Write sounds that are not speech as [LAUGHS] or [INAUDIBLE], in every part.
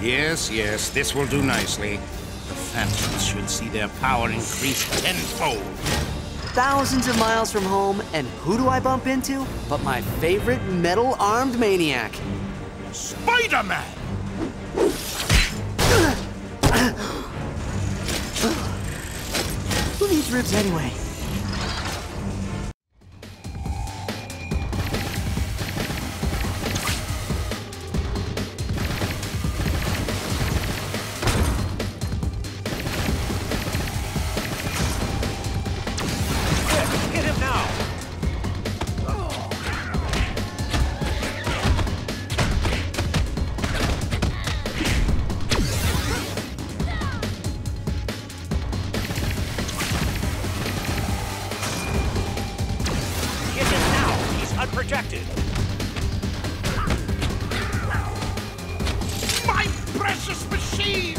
Yes, yes, this will do nicely. The Phantoms should see their power increase tenfold. Thousands of miles from home, and who do I bump into? But my favorite metal-armed maniac. Spider-Man! Who needs ribs anyway? He's unprotected! My precious machine!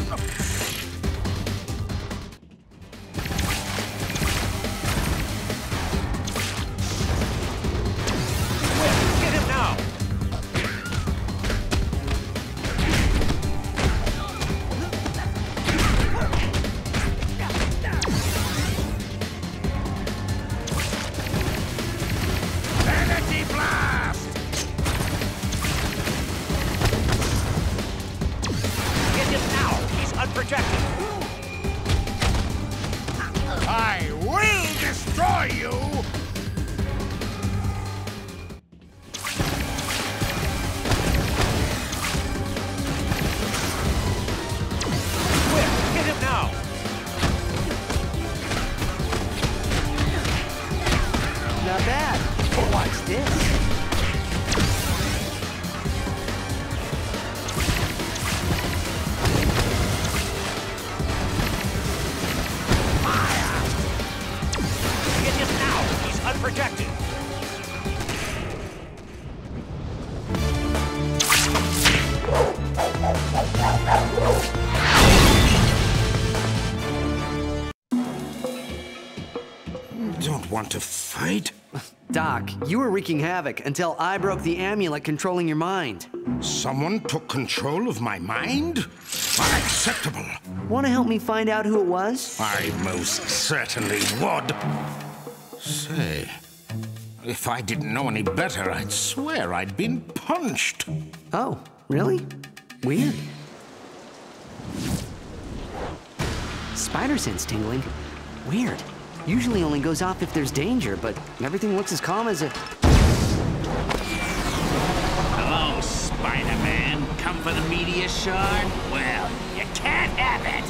Were wreaking havoc until I broke the amulet controlling your mind. Someone took control of my mind? Unacceptable! Want to help me find out who it was? I most certainly would. Say, if I didn't know any better, I'd swear I'd been punched. Oh, really? Weird. Spider sense tingling. Weird. Usually only goes off if there's danger, but everything looks as calm as a. Spider-Man. Come for the meteor shard? Well, you can't have it!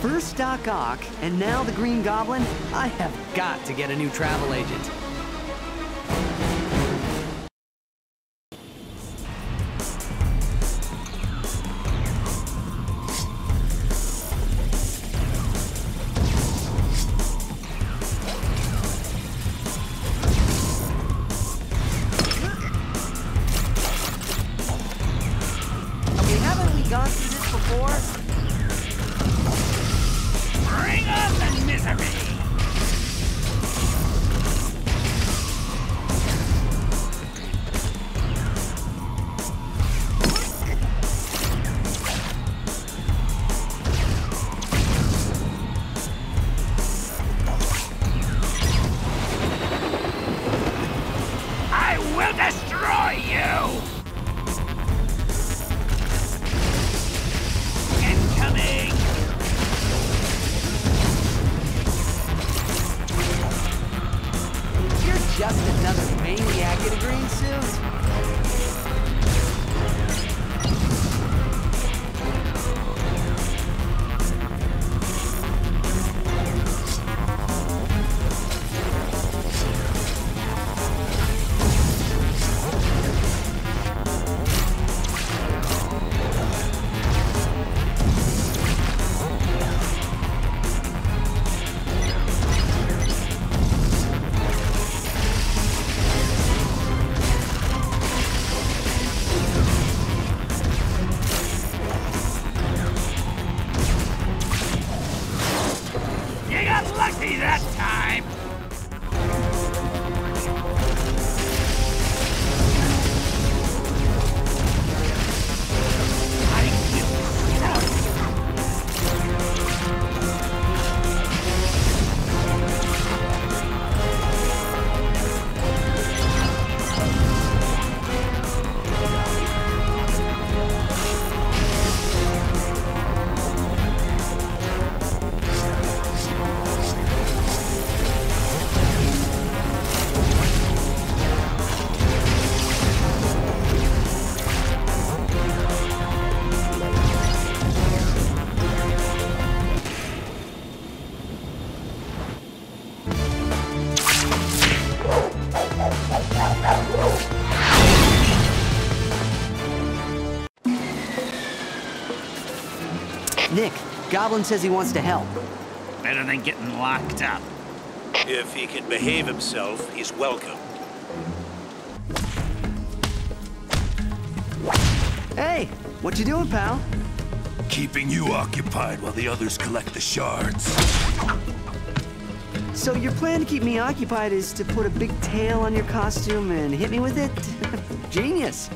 [LAUGHS] First Doc Ock, and now the Green Goblin? I have got to get a new travel agent. Haven't we gone through this before? Bring on the misery! Goblin says he wants to help. Better than getting locked up. If he can behave himself, he's welcome. Hey, what you doing, pal? Keeping you occupied while the others collect the shards. So your plan to keep me occupied is to put a big tail on your costume and hit me with it? [LAUGHS] Genius.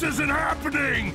This isn't happening!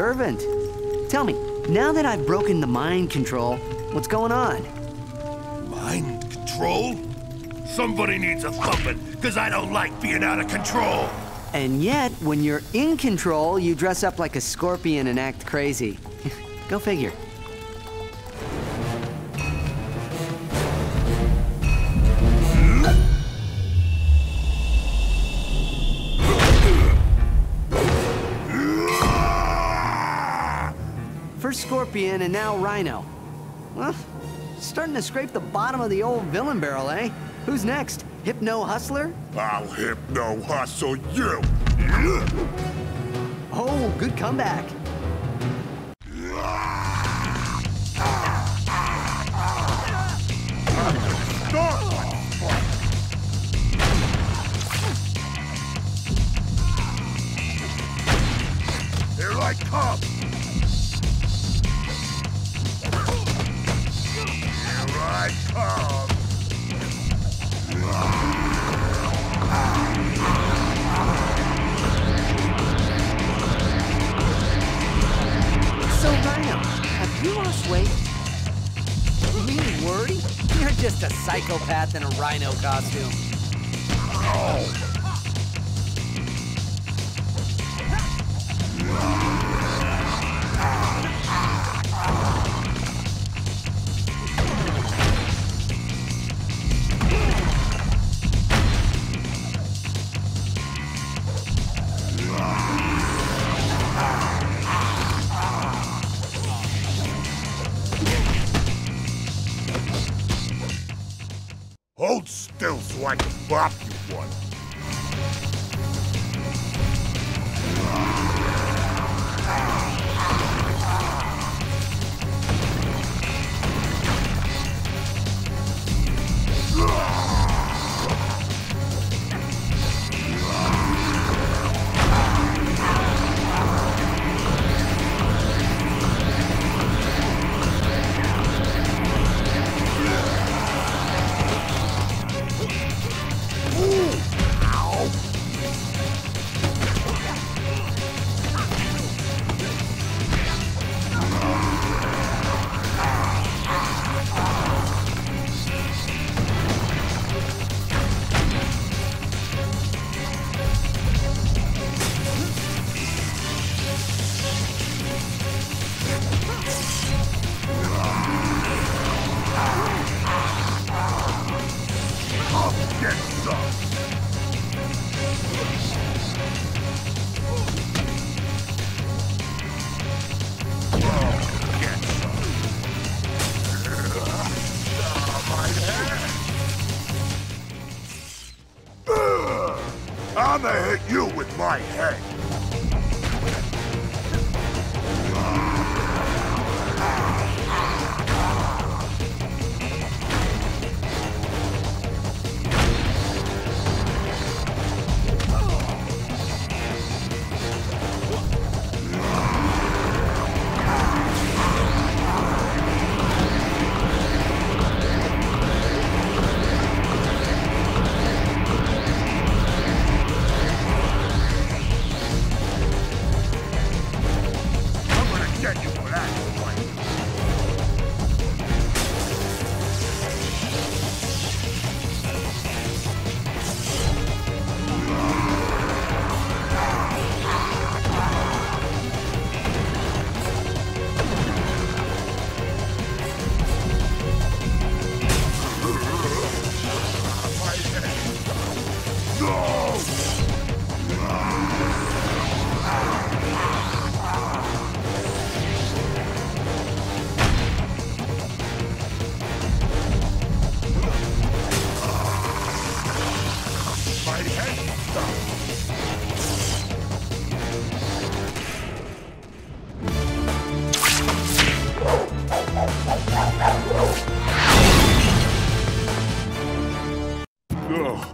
Observant. Tell me, now that I've broken the mind control, what's going on? Mind control? Somebody needs a thumping, because I don't like being out of control. And yet, when you're in control, you dress up like a scorpion and act crazy. [LAUGHS] Go figure. Scorpion and now Rhino. Well, starting to scrape the bottom of the old villain barrel, eh? Who's next? Hypno Hustler? I'll hypno hustle you. Oh, good comeback. Psychopath in a rhino costume. Oh. Get some.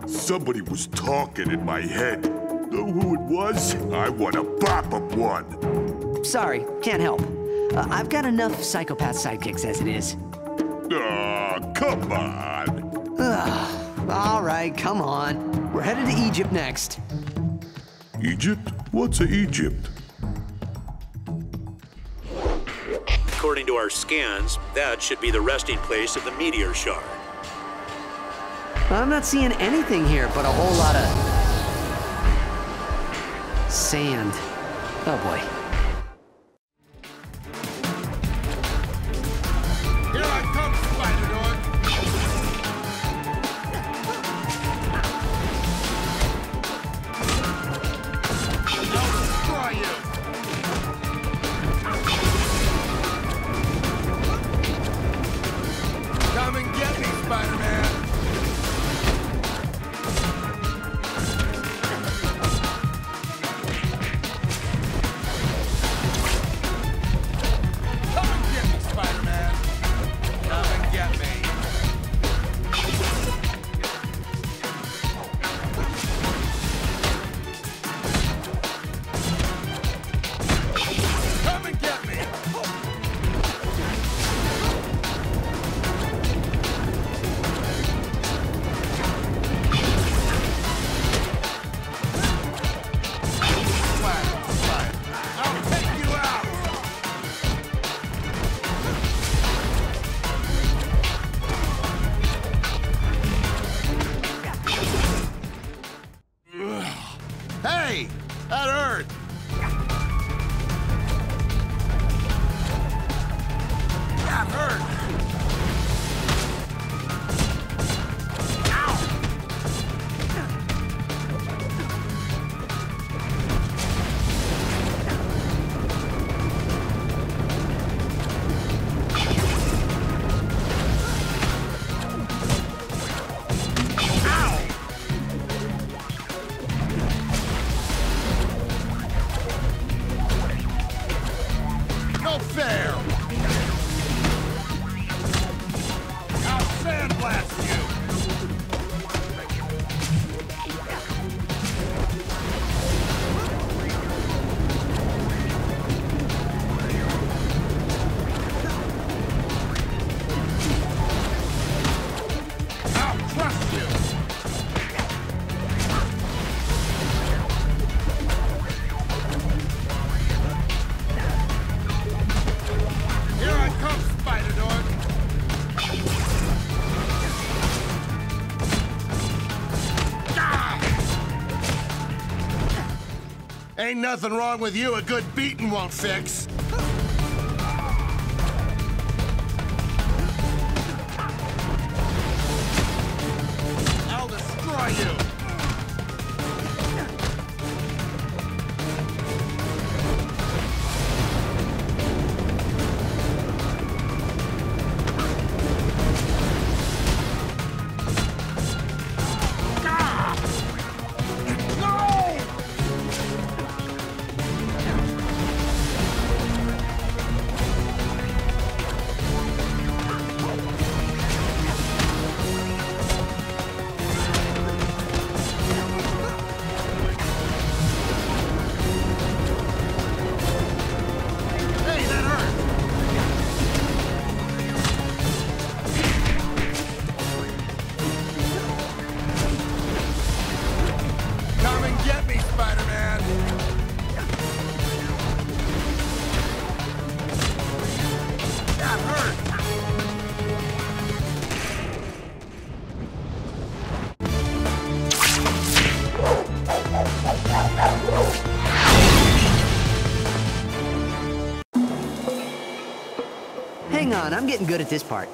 Somebody was talking in my head. Know who it was? I want to bop him one. Sorry, can't help. Uh, I've got enough psychopath sidekicks as it is. Aw, come on. All right, come on. We're headed to Egypt next. Egypt? What's a Egypt? According to our scans, that should be the resting place of the meteor shard. I'm not seeing anything here but a whole lot of sand. Oh boy. Ain't nothing wrong with you a good beating won't fix. Hang on, I'm getting good at this part.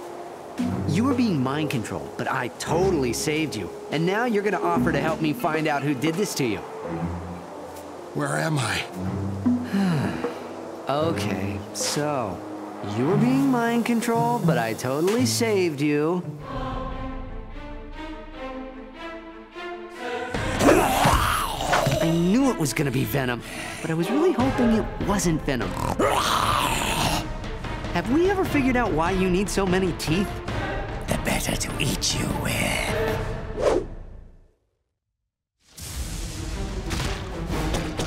You were being mind controlled, but I totally saved you. And now you're gonna offer to help me find out who did this to you. Where am I? [SIGHS] Okay, so you were being mind controlled, but I totally saved you. I knew it was gonna be Venom, but I was really hoping it wasn't Venom. Have we ever figured out why you need so many teeth? The better to eat you with.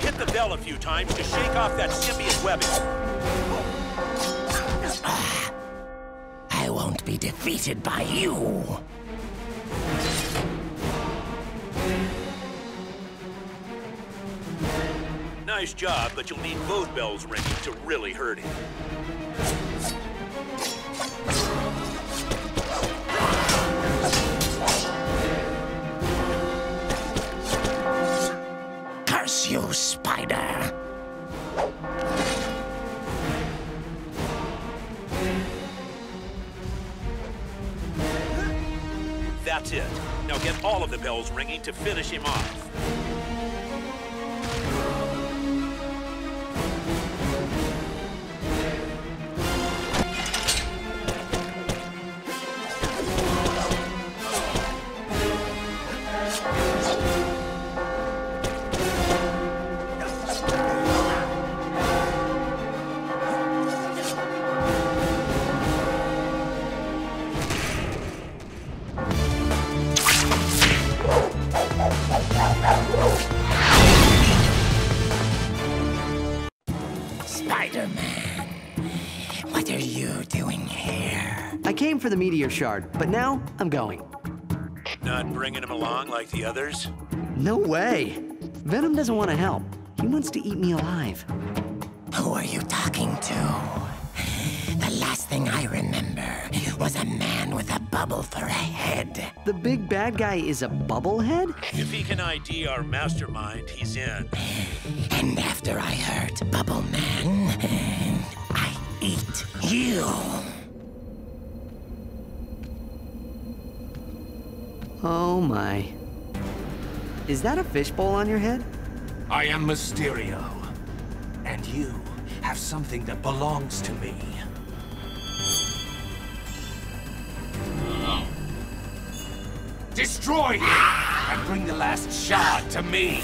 Hit the bell a few times to shake off that symbiote webbing. I won't be defeated by you. Nice job, but you'll need both bells ringing to really hurt him. That's it. Now get all of the bells ringing to finish him off. For the meteor shard, but now I'm going. Not bringing him along like the others? No way. Venom doesn't want to help. He wants to eat me alive. Who are you talking to? The last thing I remember was a man with a bubble for a head. The big bad guy is a bubblehead? If he can ID our mastermind, he's in. And after I hurt Bubble Man, [LAUGHS] I eat you. Oh my. Is that a fishbowl on your head? I am Mysterio, and you have something that belongs to me. Destroy him and bring the last shard to me.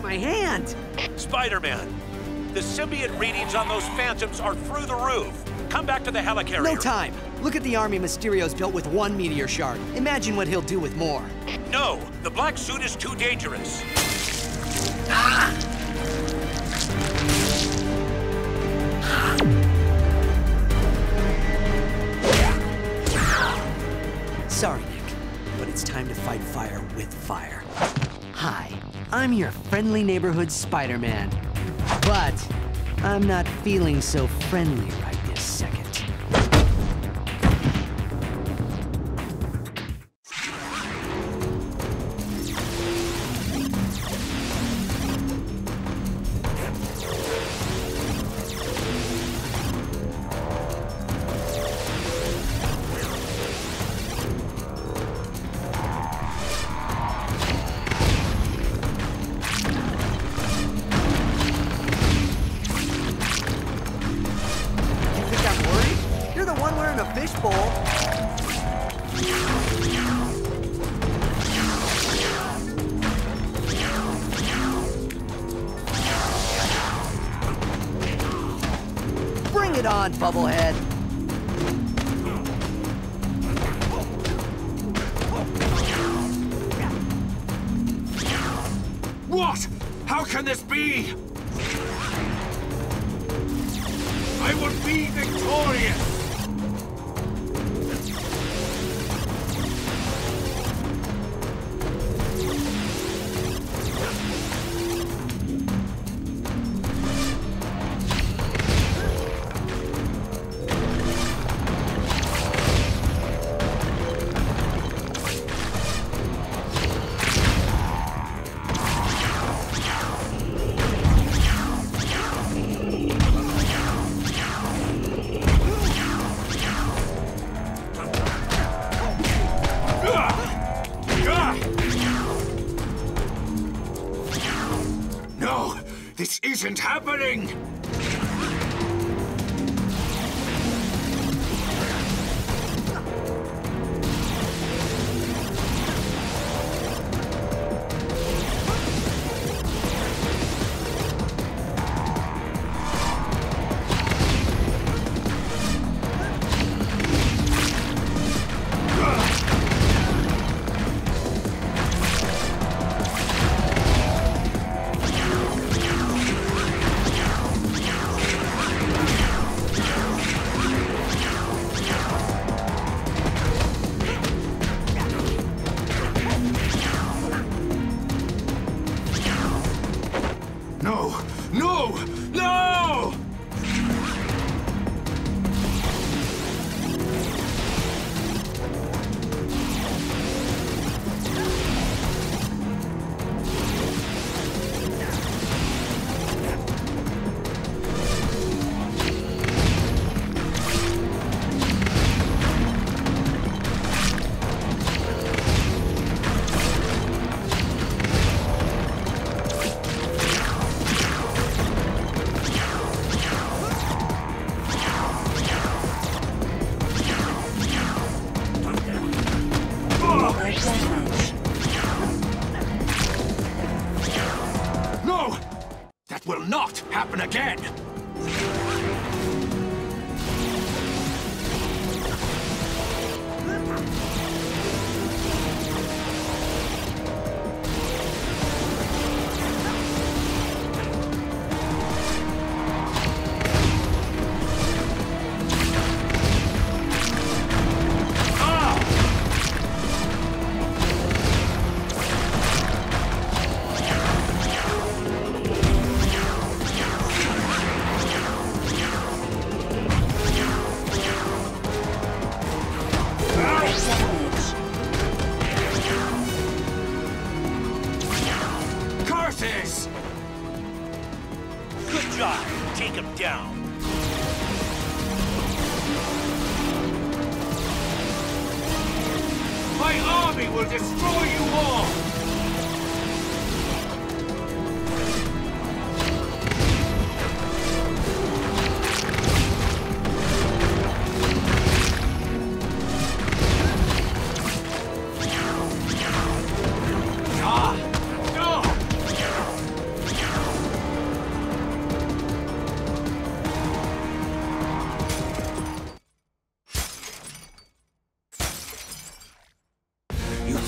My hand! Spider-Man, the symbiote readings on those phantoms are through the roof. Come back to the helicarrier. No time! Look at the army Mysterio's built with one meteor shard. Imagine what he'll do with more. No, the black suit is too dangerous. Sorry, Nick, but it's time to fight fire with fire. Hi, I'm your friendly neighborhood Spider-Man. But I'm not feeling so friendly right Bring it on, Bubblehead. What? How can this be? I will be victorious! This isn't happening!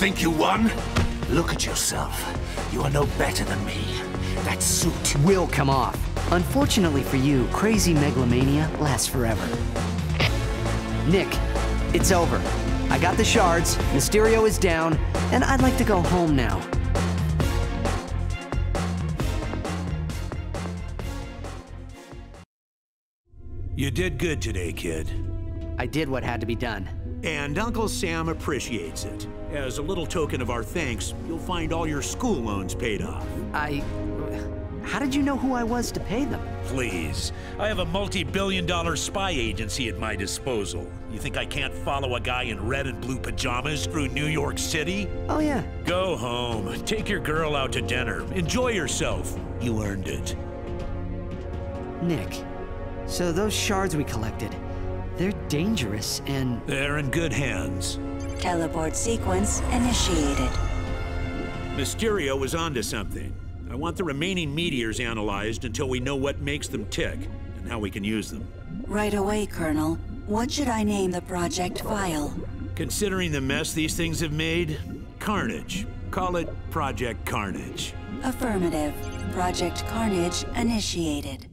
Think you won? Look at yourself. You are no better than me. That suit. Will come off. Unfortunately for you, crazy megalomania lasts forever. Nick, it's over. I got the shards, Mysterio is down, and I'd like to go home now. You did good today, kid. I did what had to be done. And Uncle Sam appreciates it. As a little token of our thanks, you'll find all your school loans paid off. I. How did you know who I was to pay them? Please. I have a multi-billion dollar spy agency at my disposal. You think I can't follow a guy in red and blue pajamas through New York City? Oh, yeah. Go home. Take your girl out to dinner. Enjoy yourself. You earned it. Nick, so those shards we collected, They're dangerous and... They're in good hands. Teleport sequence initiated. Mysterio was onto something. I want the remaining meteors analyzed until we know what makes them tick and how we can use them. Right away, Colonel. What should I name the project file? Considering the mess these things have made, Carnage. Call it Project Carnage. Affirmative. Project Carnage initiated.